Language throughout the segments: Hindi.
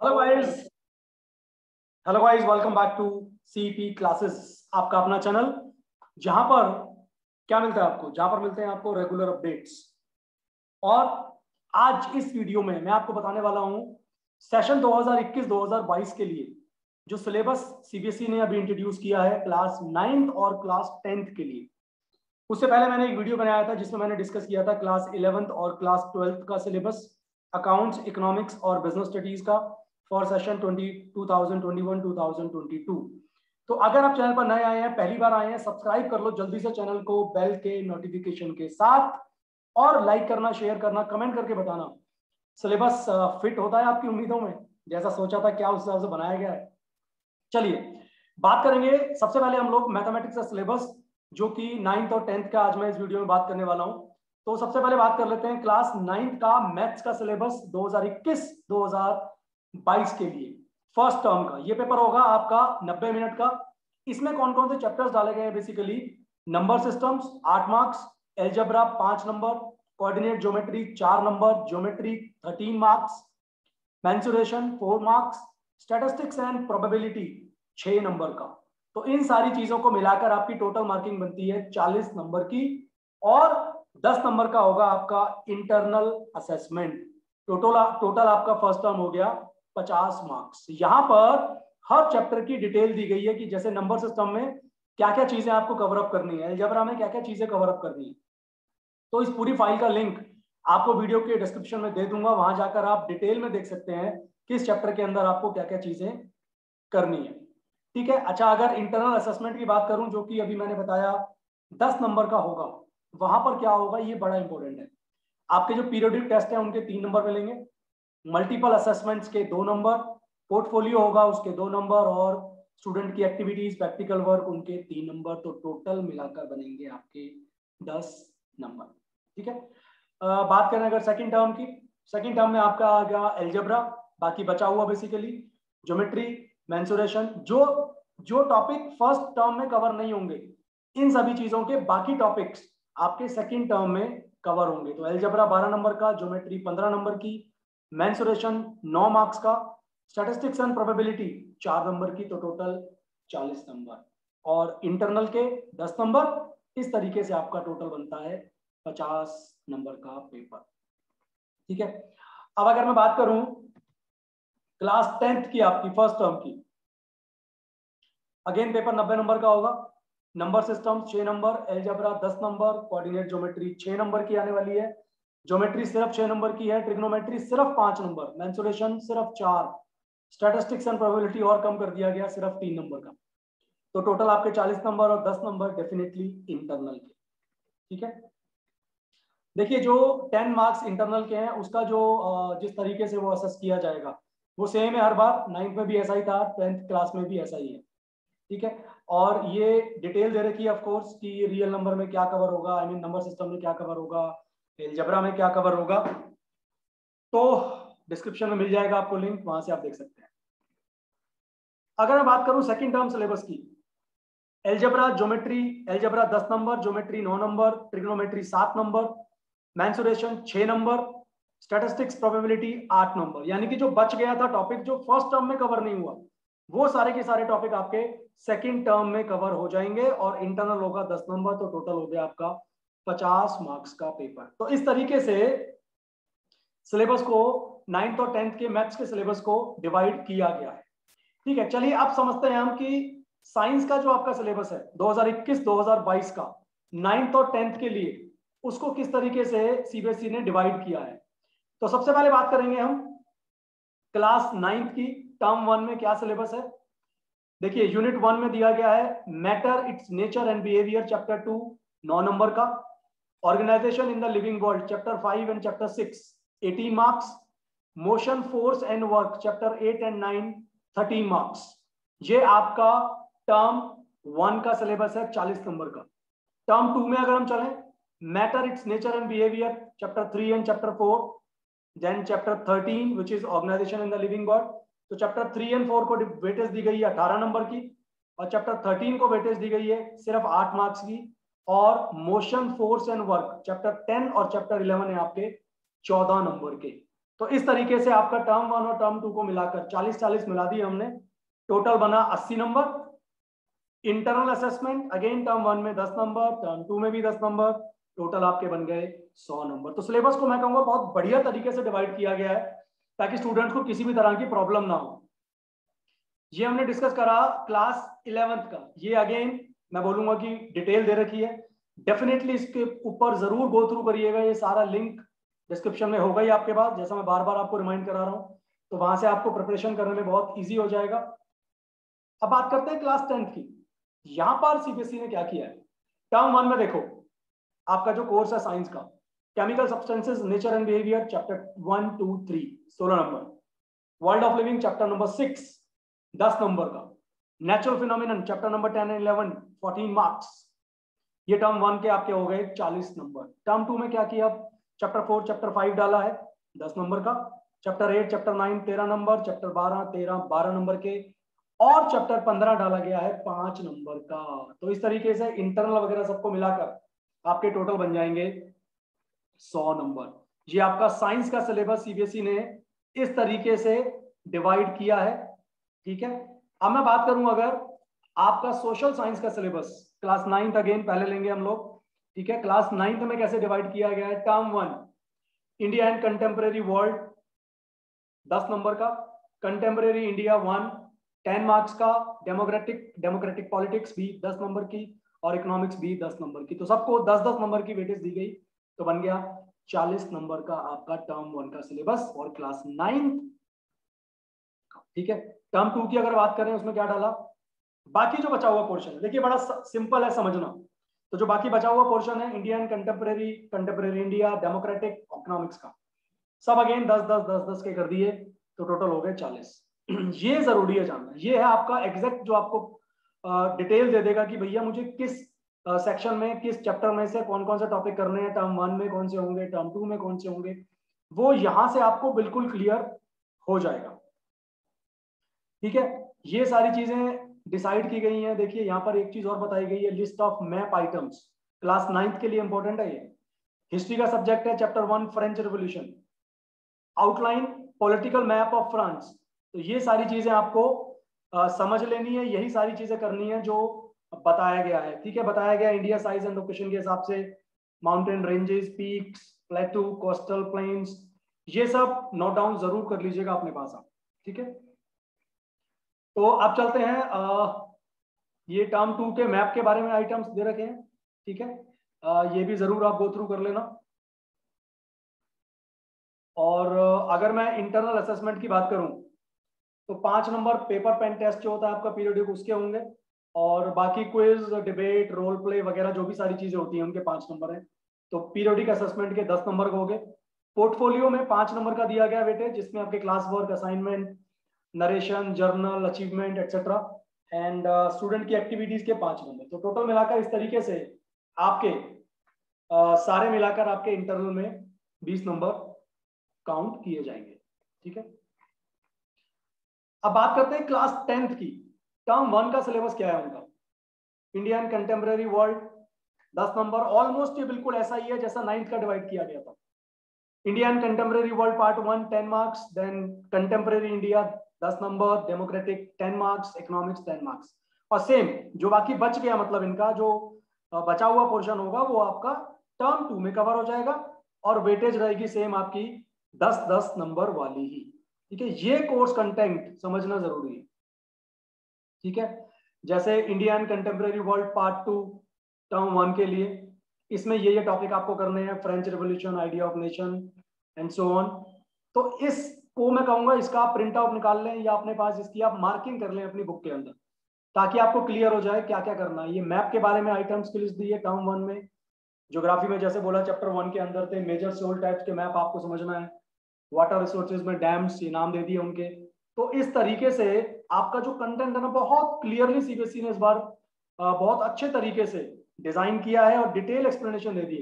Hello guys hello guys welcome back to CP classes आपका अपना चैनल जहाँ पर क्या मिलता है आपको? जहाँ पर मिलते हैं आपको रेगुलर अपडेट्स और आज इस वीडियो में मैं आपको बताने वाला हूँ सेशन 2021-2022 के लिए, जो सिलेबस सीबीएसई ने अभी इंट्रोड्यूस किया है क्लास नाइन्थ और क्लास टेंथ के लिए। उससे पहले मैंने एक वीडियो बनाया था, जिसमें मैंने डिस्कस किया था क्लास इलेवेंथ और क्लास ट्वेल्थ का सिलेबस अकाउंट्स इकोनॉमिक्स और बिज़नेस स्टडीज़ का। फॉर सेशन 2021-2022 तो अगर आप चैनल पर नए आए हैं, पहली बार आए हैं, सब्सक्राइब कर लो जल्दी से चैनल को बेल के नोटिफिकेशन के साथ और लाइक करना शेयर करना कमेंट करके बताना। सिलेबस फिट होता है आपकी उम्मीदों में, जैसा सोचा था क्या उस हिसाब से बनाया गया है। चलिए, बात करेंगे, सबसे पहले हम लोग मैथमेटिक्स का सिलेबस जो कि नाइन्थ और टेंथ का आज मैं इस वीडियो में बात करने वाला हूँ। तो सबसे पहले बात कर लेते हैं क्लास नाइन्थ का मैथ्स का सिलेबस 2021-2022 के लिए। फ़र्स्ट टर्म का, ये पेपर होगा आपका 90 मिनट का। इसमें कौन कौन से चैप्टर्स डाले गए हैं बेसिकली नंबर सिस्टम्स आठ मार्क्स एल्जब्रा पाँच नंबर कोऑर्डिनेट ज्योमेट्री चार number geometry thirteen marks mensuration four marks statistics and probability छह नंबर का। तो इन सारी चीज़ों को मिलाकर आपकी टोटल मार्किंग बनती है चालीस नंबर की और दस नंबर का होगा आपका इंटरनल असेसमेंट टोटल टोटल आपका फ़र्स्ट टर्म हो गया। पचास मार्क्स यहाँ पर हर चैप्टर की डिटेल दी गई है कि जैसे नंबर सिस्टम में क्या क्या चीज़ें आपको कवर अप करनी है एल्जेब्रा में क्या क्या चीज़ें कवर अप करनी है। तो इस पूरी फ़ाइल का लिंक आपको वीडियो के डिस्क्रिप्शन में दे दूँगा, वहाँ जाकर आप डिटेल में देख सकते हैं किस चैप्टर के अंदर आपको क्या क्या चीज़ें करनी है। ठीक है? अच्छा अगर इंटरनल असेसमेंट की बात करूँ, जो कि अभी मैंने बताया दस नंबर का होगा, वहाँ पर क्या होगा, ये बड़ा इंपॉर्टेंट है। आपके जो पीरियोडिक टेस्ट है, उनके तीन नंबर मिलेंगे। मल्टीपल असेसमेंट्स के दो नंबर पोर्टफोलियो होगा उसके दो नंबर और स्टूडेंट की एक्टिविटीज़ प्रैक्टिकल वर्क उनके तीन नंबर तो टोटल मिलाकर बनेंगे आपके दस नंबर ठीक है? आ, बात करें अगर सेकंड टर्म की। सेकंड टर्म में आपका आ गया एल्जेब्रा बाकी बचा हुआ बेसिकली ज्योमेट्री मैंसुरेशन जो जो टॉपिक फ़र्स्ट टर्म में कवर नहीं होंगे इन सभी चीज़ों के बाकी टॉपिक्स आपके सेकेंड टर्म में कवर होंगे। तो एल्जबरा 12 नंबर का ज्योमेट्री 15 नंबर की मैंसुरेशन नौ मार्क्स का स्टैटिस्टिक्स एंड प्रोबेबिलिटी चार नंबर की तो टोटल 40 नंबर और इंटरनल के 10 नंबर इस तरीके से आपका टोटल बनता है 50 नंबर का पेपर ठीक है? अब अगर मैं बात करूँ क्लास टेंथ की आपकी फ़र्स्ट टर्म की. अगेन पेपर 90 नंबर का होगा. नंबर सिस्टम छह नंबर एल्जबरा दस नंबर कोऑर्डिनेट ज्योमेट्री छह नंबर की आने वाली है. ज्योमेट्री सिर्फ़ छह नंबर की है ट्रिग्नोमेट्री सिर्फ़ पाँच नंबर मैंसुरेशन सिर्फ़ चार स्टैटिस्टिक्स एंड प्रोबेबिलिटी और कम कर दिया गया सिर्फ़ तीन नंबर का। तो टोटल आपके चालीस नंबर और दस नंबर डेफिनेटली इंटरनल के। ठीक है? देखिए, जो टेन मार्क्स इंटरनल के हैं, उसका जो जिस तरीके से वो असेस किया जाएगा, वो सेम है हर बार नाइन्थ में भी ऐसा ही था टेंथ क्लास में भी ऐसा ही है। ठीक है? और ये डिटेल दे रखी है ऑफकोर्स कि रियल नंबर में क्या कवर होगा आई मीन नंबर सिस्टम में क्या कवर होगा एलजबरा में क्या कवर होगा? तो डिस्क्रिप्शन में मिल जाएगा आपको लिंक वहाँ से आप देख सकते हैं। अगर मैं बात करूँ सेकंड टर्म सिलेबस की एल्जबरा ज्योमेट्री एल्जबरा दस नंबर ज्योमेट्री नौ नंबर ट्रिग्नोमेट्री सात नंबर मैंसुरेशन छह नंबर स्टेटिस्टिक्स प्रोबेबिलिटी आठ नंबर यानी कि जो बच गया था टॉपिक जो फ़र्स्ट टर्म में कवर नहीं हुआ, वो सारे के सारे टॉपिक आपके सेकंड टर्म में कवर हो जाएँगे और इंटरनल होगा दस नंबर तो टोटल हो गया आपका पचास मार्क्स का पेपर तो इस तरीके से सिलेबस को नाइन्थ और टेंथ के मैथ्स के सिलेबस को डिवाइड किया गया है। ठीक है, चलिए अब समझते हैं हम कि साइंस का जो आपका सिलेबस है 2021-2022 का नाइन्थ और टेंथ के लिए उसको किस तरीके से सीबीएसई e ने डिवाइड किया है? तो सबसे पहले बात करेंगे हम क्लास नाइन्थ की टर्म वन में क्या सिलेबस है? देखिए यूनिट वन में दिया गया है matter its nature and behaviour chapter two now number का। Organisation in the living world chapter five and chapter six eighteen marks motion force and work chapter eight and nine thirteen marks ये आपका टर्म वन का सिलेबस है, चालीस नंबर का। टर्म टू में अगर हम चलें matter its nature and behaviour chapter three and chapter four then chapter thirteen which is organisation in the living world तो चैप्टर थ्री एंड फोर को वेटेज दी गई है अठारह नंबर की, और चैप्टर थर्टीन को वेटेज दी गई है सिर्फ़ आठ मार्क्स की। और motion force and work chapter ten और चैप्टर इलेवन है आपके चौदह नंबर के। तो इस तरीके से आपका टर्म वन और टर्म टू को मिलाकर 40 40 मिला दिए हमने। टोटल बना 80 number internal assessment again term one में 10 नंबर टर्म टू में भी 10 नंबर टोटल आपके बन गए सौ नंबर तो सिलेबस को मैं कहूँगा बहुत बढ़िया तरीके से डिवाइड किया गया है, ताकि स्टूडेंट को किसी भी तरह की प्रॉब्लम ना हो। ये हमने डिस्कस करा क्लास इलेवेंथ का। ये अगेन मैं बोलूँगा कि डिटेल दे रखी है। डेफिनेटली इसके ऊपर ज़रूर गो थ्रू करिएगा ये सारा लिंक डिस्क्रिप्शन में होगा ही आपके पास, जैसा मैं बार बार आपको रिमाइंड करा रहा हूँ। तो वहाँ से आपको प्रिपरेशन करने में बहुत ईजी हो जाएगा। अब बात करते हैं क्लास टेंथ की। यहाँ पर सीबीएसई e ने क्या किया है? टर्म वन में देखो, आपका जो कोर्स है साइंस का chemical substances nature and behaviour chapter one two three सोलह number. World of living chapter number six दस नंबर का। Natural phenomena chapter number ten and eleven fourteen marks ये टर्म वन के आपके हो गए चालीस नंबर टर्म टू में क्या किया? चैप्टर फोर चैप्टर फाइव डाला है, दस नंबर का. चैप्टर एट चैप्टर नाइन तेरह नंबर चैप्टर बारह, तेरह, बारह नंबर के. और चैप्टर पंद्रह डाला गया है पाँच नंबर का. तो इस तरीके से इंटरनल वगैरह सबको मिलाकर आपके टोटल बन जाएँगे सौ नंबर ये आपका साइंस का सिलेबस सीबीएसई ने इस तरीके से डिवाइड किया है, ठीक है? अब मैं बात करूँ अगर आपका सोशल साइंस का सिलेबस क्लास नाइन्थ अगेन पहले लेंगे हम लोग, ठीक है? क्लास नाइन्थ में कैसे डिवाइड किया गया है? Term one India and contemporary world दस नंबर का। Contemporary India one ten marks का। डेमोक्रेटिक डेमोक्रेटिक पॉलिटिक्स भी दस नंबर की और इकोनॉमिक्स भी दस नंबर की। तो सबको दस दस नंबर की वेटेज दी गई। तो बन गया चालीस नंबर का आपका टर्म वन का सिलेबस और क्लास नाइन्थ ठीक है? टर्म टू की अगर बात करें, उसमें क्या डाला? बाकी जो बचा हुआ पोर्शन है, देखिए बड़ा सिंपल है समझना। तो जो बाकी बचा हुआ पोर्शन है Indian contemporary contemporary India democratic economics का। सब अगेन दस दस दस दस के कर दिए तो टोटल हो गए चालीस। ये ज़रूरी है जानना। ये है आपका एग्जैक्ट जो आपको डिटेल दे देगा कि भैया मुझे किस सेक्शन में, किस चैप्टर में से कौन कौन से टॉपिक करने हैं टर्म वन में कौन से होंगे टर्म टू में कौन से होंगे, वो यहाँ से आपको बिल्कुल क्लियर हो जाएगा। ठीक है? ये सारी चीज़ें डिसाइड की गई हैं। देखिए यहाँ पर एक चीज़ और बताई गई है list of map items class ninth के लिए इंपॉर्टेंट है ये। हिस्ट्री का सब्जेक्ट है chapter one French revolution outline political map of France तो ये सारी चीज़ें आपको आ, समझ लेनी है। यही सारी चीज़ें करनी है जो बताया गया है। ठीक है? बताया गया इंडिया साइज़ एंड लोकेशन के हिसाब से। Mountain ranges peaks plateau coastal plains ये सब नोट डाउन ज़रूर कर लीजिएगा अपने पास आप। ठीक है? तो अब चलते हैं आ, ये टर्म टू के मैप के बारे में आइटम्स दे रखे हैं ठीक है? आ, ये भी ज़रूर आप गो थ्रू कर लेना। और अगर मैं इंटरनल असेसमेंट की बात करूँ तो पाँच नंबर पेपर पेन टेस्ट जो होता है आपका पीरियडिक उसके होंगे। और बाकी क्विज डिबेट रोल प्ले वगैरह जो भी सारी चीज़ें होती हैं उनके पाँच नंबर हैं। तो पीरियडिक असेसमेंट के दस नंबर हो गए। पोर्टफोलियो में पाँच नंबर का दिया गया वेटेज जिसमें आपके class work assignment narration journal achievement etcetera and student की एक्टिविटीज़ के पाँच नंबर तो टोटल मिलाकर इस तरीके से आपके uh, सारे मिलाकर आपके इंटरनल में बीस नंबर काउंट किए जाएँगे। ठीक है? अब बात करते हैं क्लास टेंथ की। टर्म वन का सिलेबस क्या है उनका? इंडियन कंटेम्प्रेरी वर्ल्ड दस नंबर ऑलमोस्ट ये बिल्कुल ऐसा ही है जैसा नाइन्थ का डिवाइड किया गया था। Indian contemporary world part one ten marks then contemporary India दस number democratic ten marks economics ten marks और सेम जो बाकी बच गया मतलब इनका, जो बचा हुआ पोर्शन होगा, वो आपका टर्म टू में कवर हो जाएगा और वेटेज रहेगी सेम आपकी दस दस नंबर वाली ही। ठीक है? ये कोर्स कंटेंट समझना ज़रूरी है। ठीक है? जैसे Indian contemporary world part two term one के लिए, इसमें ये ये टॉपिक आपको करने हैं French revolution idea of nation and so on तो इस को मैं कहूँगा इसका आप प्रिंट आउट निकाल लें या अपने पास इसकी आप मार्किंग कर लें अपनी बुक के अंदर, ताकि आपको क्लियर हो जाए क्या क्या करना है। ये मैप के बारे में आइटम्स की लिस्ट दी है टर्म वन में। ज्योग्राफी में जैसे बोला चैप्टर वन के अंदर थे मेजर सोल टाइप्स के मैप आपको समझना है। वाटर रिसोर्सेज में डैम्स ये नाम दे दिए उनके। तो इस तरीके से आपका जो कंटेंट है ना, बहुत क्लियरली सीबीएसई ने इस बार बहुत अच्छे तरीके से डिज़ाइन किया है और डिटेल एक्सप्लेनेशन दे दी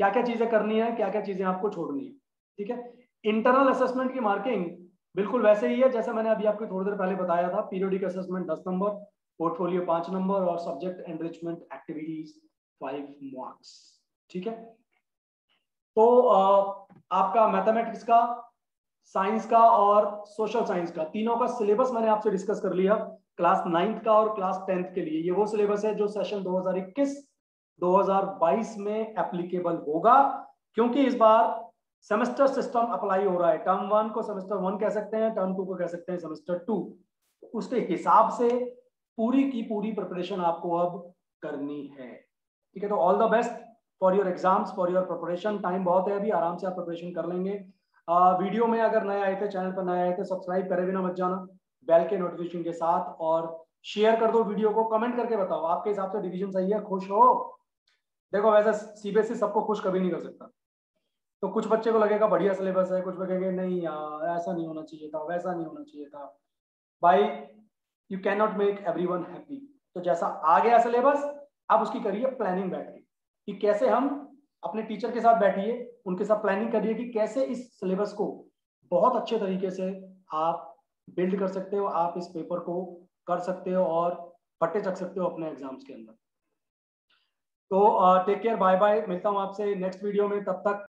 क्या क्या चीज़ें करनी है क्या क्या चीज़ें आपको छोड़नी है, ठीक है? इंटरनल असेसमेंट की मार्किंग बिल्कुल वैसे ही है, जैसे मैंने अभी आपको थोड़ी देर पहले बताया था पीरियोडिक असेसमेंट दस नंबर पोर्टफोलियो पाँच नंबर और subject enrichment activities five marks ठीक है? तो आपका मैथमेटिक्स का साइंस का और सोशल साइंस का तीनों का सिलेबस मैंने आपसे डिस्कस कर लिया क्लास नाइन्थ का और क्लास टेंथ के लिए। ये वो सिलेबस है जो सेशन 2021 2022 में एप्लीकेबल होगा, क्योंकि इस बार सेमेस्टर सिस्टम अप्लाई हो रहा है। टर्म वन को सेमेस्टर वन कह सकते हैं टर्म टू को कह सकते हैं सेमेस्टर टू उसके हिसाब से पूरी की पूरी प्रिपरेशन आपको अब करनी है। ठीक है तो all the best for your exams for your preparation time बहुत है अभी आराम से आप प्रिपरेशन कर लेंगे। आ, वीडियो में अगर नए आए थे चैनल पर नए आए थे सब्सक्राइब करे बिना मत जाना। बेल के नोटिफिकेशन के साथ और शेयर कर दो वीडियो को। कमेंट करके बताओ आपके हिसाब से डिवीज़न सही है खुश हो। देखो वैसे सीबीएसई e सबको खुश कभी नहीं कर सकता। तो कुछ बच्चे को लगेगा बढ़िया सिलेबस है, कुछ बच्चे नहीं यार, ऐसा नहीं होना चाहिए था, वैसा नहीं होना चाहिए था। By you can not make everyone happy तो जैसा आ गया सिलेबस आप उसकी करिए प्लानिंग बैठ के कैसे हम अपने टीचर के साथ बैठिए, उनके साथ प्लानिंग करिए कि कैसे इस सिलेबस को बहुत अच्छे तरीके से आप बिल्ड कर सकते हो, आप इस पेपर को कर सकते हो और फटे चक सकते हो अपने एग्ज़ाम्स के अंदर। तो टेक केयर बाय बाय मिलता हूँ आपसे नेक्स्ट वीडियो में, तब तक